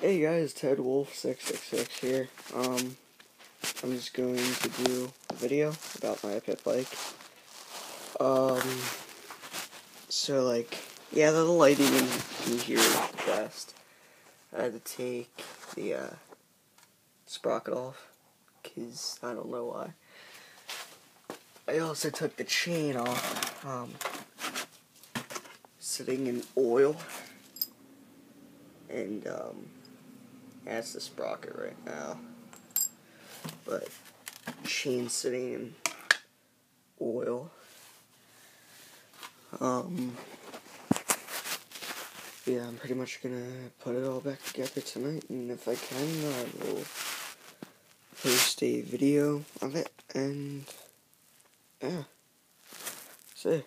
Hey guys, Ted Wolf six six six here. Um, I'm just going to do a video about my pit bike. Um, so like, yeah, the lighting in, here is the best. I had to take the uh, sprocket off, cause I don't know why. I also took the chain off, um, sitting in oil, and um, that's the sprocket right now. But chain sitting in oil. Um, yeah, I'm pretty much gonna put it all back together tonight, and if I can, I will post a video of it, and yeah, see.